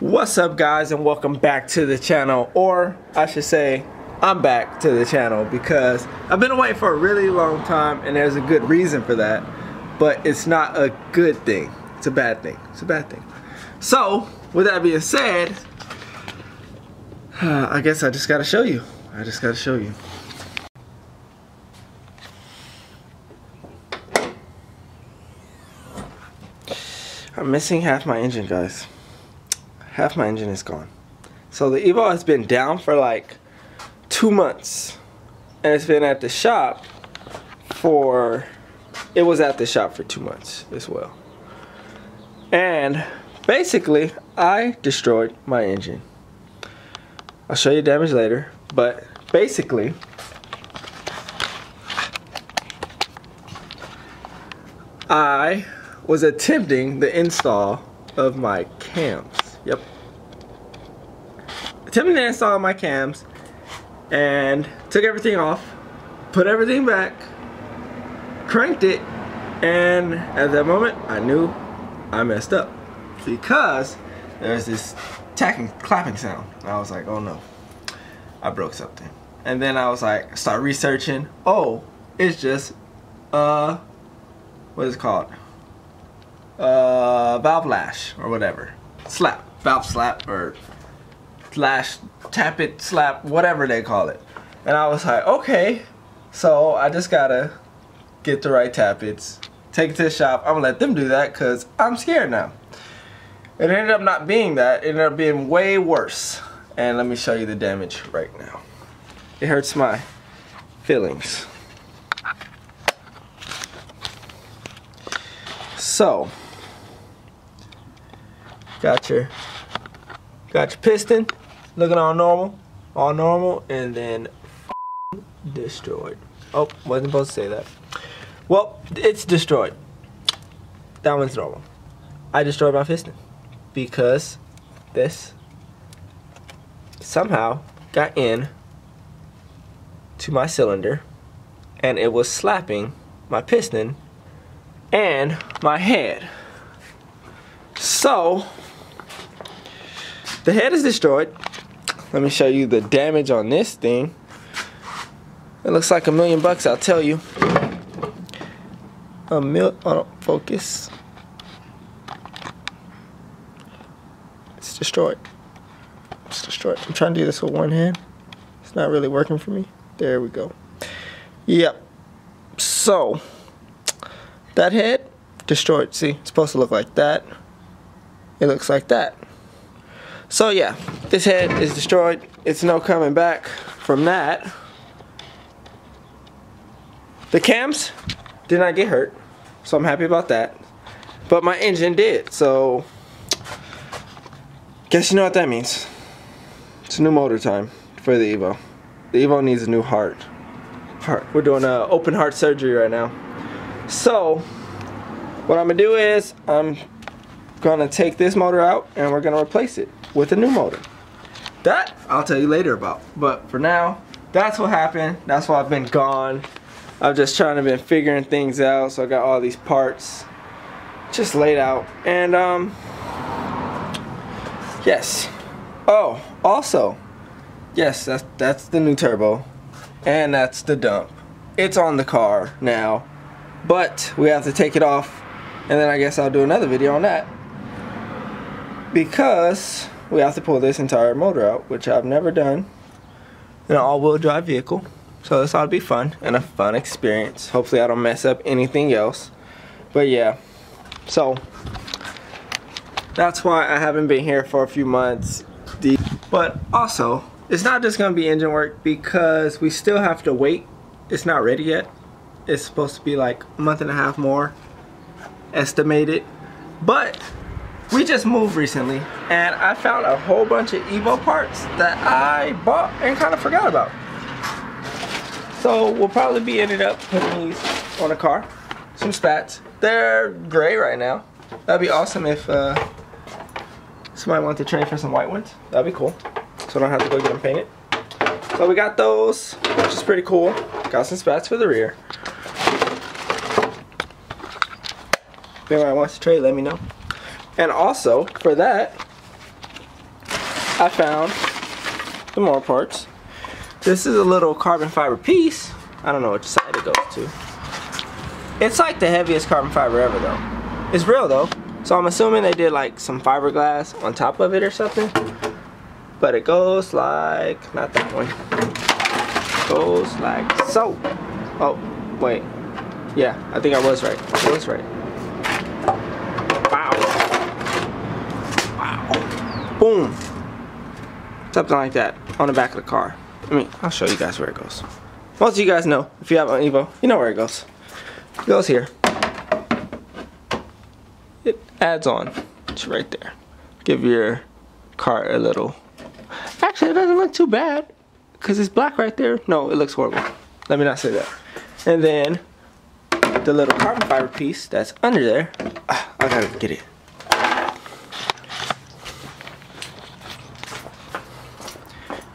What's up guys and welcome back to the channel. Or I should say I'm back to the channel because I've been away for a really long time and there's a good reason for that but it's not a good thing. It's a bad thing. It's a bad thing. So with that being said uh, I guess I just gotta show you. I just gotta show you. I'm missing half my engine guys half my engine is gone. So the Evo has been down for like two months. And it's been at the shop for, it was at the shop for two months as well. And basically, I destroyed my engine. I'll show you damage later, but basically, I was attempting the install of my cams. Yep. Attempting to install my cams and took everything off, put everything back, cranked it, and at that moment I knew I messed up because there's this tacking clapping sound. I was like, oh no, I broke something. And then I was like, start researching. Oh, it's just uh, what is it called? Uh, valve lash or whatever. Slap valve slap or slash tap it slap whatever they call it. And I was like okay. So I just gotta get the right tappets take it to the shop. I'm gonna let them do that because I'm scared now. It ended up not being that. It ended up being way worse. And let me show you the damage right now. It hurts my feelings. So got your got your piston looking all normal all normal and then destroyed. Oh wasn't supposed to say that. Well it's destroyed. That one's normal. I destroyed my piston because this somehow got in to my cylinder and it was slapping my piston and my head. So the head is destroyed. Let me show you the damage on this thing. It looks like a million bucks, I'll tell you. A mil, oh, focus. It's destroyed. It's destroyed. I'm trying to do this with one hand. It's not really working for me. There we go. Yep. So, that head, destroyed. See, it's supposed to look like that. It looks like that. So yeah, this head is destroyed. It's no coming back from that. The cams did not get hurt, so I'm happy about that. But my engine did, so guess you know what that means. It's new motor time for the Evo. The Evo needs a new heart. Heart. We're doing a open heart surgery right now. So what I'm gonna do is I'm gonna take this motor out and we're gonna replace it with a new motor. That I'll tell you later about. But for now, that's what happened. That's why I've been gone. I've just trying to been figuring things out. So I got all these parts just laid out. And um yes. Oh, also, yes, that's that's the new turbo. And that's the dump. It's on the car now. But we have to take it off. And then I guess I'll do another video on that. Because we have to pull this entire motor out, which I've never done in an all-wheel drive vehicle. So this ought to be fun and a fun experience. Hopefully I don't mess up anything else. But yeah, so that's why I haven't been here for a few months. But also, it's not just gonna be engine work because we still have to wait. It's not ready yet. It's supposed to be like a month and a half more estimated. But we just moved recently and I found a whole bunch of Evo parts that I bought and kind of forgot about. So we'll probably be ended up putting these on a car. Some spats. They're gray right now. That'd be awesome if uh, somebody wanted to trade for some white ones. That'd be cool. So I don't have to go get them painted. So we got those, which is pretty cool. Got some spats for the rear. If anybody wants to trade, let me know. And also, for that, I found some more parts. This is a little carbon fiber piece. I don't know which side it goes to. It's like the heaviest carbon fiber ever though. It's real though. So I'm assuming they did like some fiberglass on top of it or something. But it goes like, not that one. Goes like so. Oh, wait. Yeah, I think I was right. I was right. Boom. Something like that on the back of the car. I mean, I'll show you guys where it goes. Most of you guys know, if you have an Evo, you know where it goes. It goes here. It adds on. It's right there. Give your car a little. Actually, it doesn't look too bad. Because it's black right there. No, it looks horrible. Let me not say that. And then the little carbon fiber piece that's under there. Ah, I gotta get it.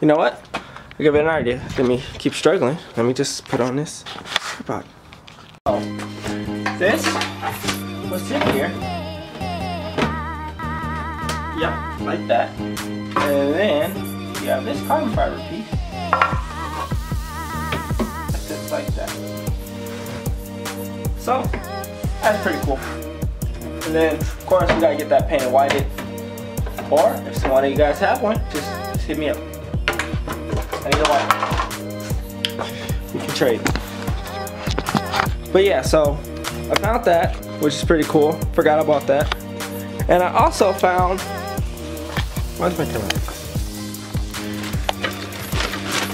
You know what? I got an idea. Let me keep struggling. Let me just put on this tripod. Oh, this was in here. Yep, like that. And then you have this carbon fiber piece. That sits like that. So, that's pretty cool. And then, of course, we gotta get that painted whited. Or, if some of you guys have one, just, just hit me up. I. We can trade. But yeah, so I found that, which is pretty cool. Forgot about that. And I also found, where's my camera?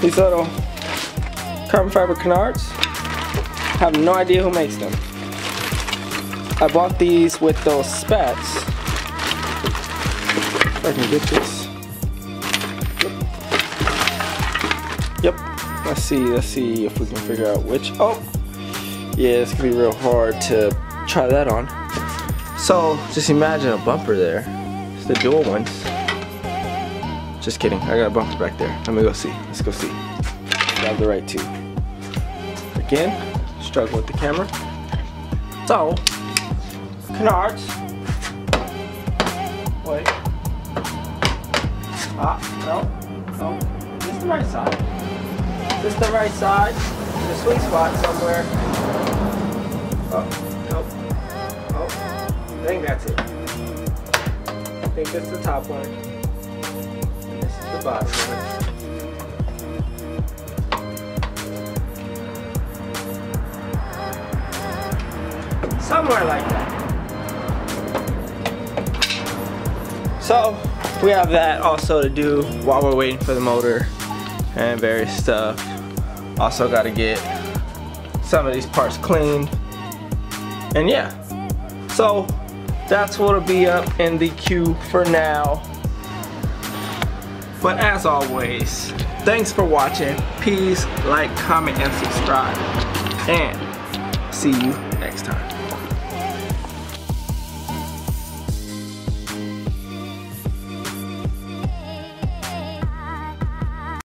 These little carbon fiber canards. Have no idea who makes them. I bought these with those spats. If I can get this. Yep. Let's see. Let's see if we can figure out which. Oh, yeah. It's gonna be real hard to try that on. So just imagine a bumper there. It's the dual ones. Just kidding. I got a bumper back there. Let me go see. Let's go see. Grab the right two. Again, struggle with the camera. So, canards. Wait. Ah, no, no. Is This the right side. Is the right side. The sweet spot somewhere. Oh, nope. Oh, I think that's it. I think that's the top one. And this is the bottom one. somewhere like that. So we have that also to do while we're waiting for the motor and various stuff. Also got to get some of these parts cleaned. And yeah, so that's what'll be up in the queue for now. But as always, thanks for watching. Please like, comment, and subscribe. And see you next time.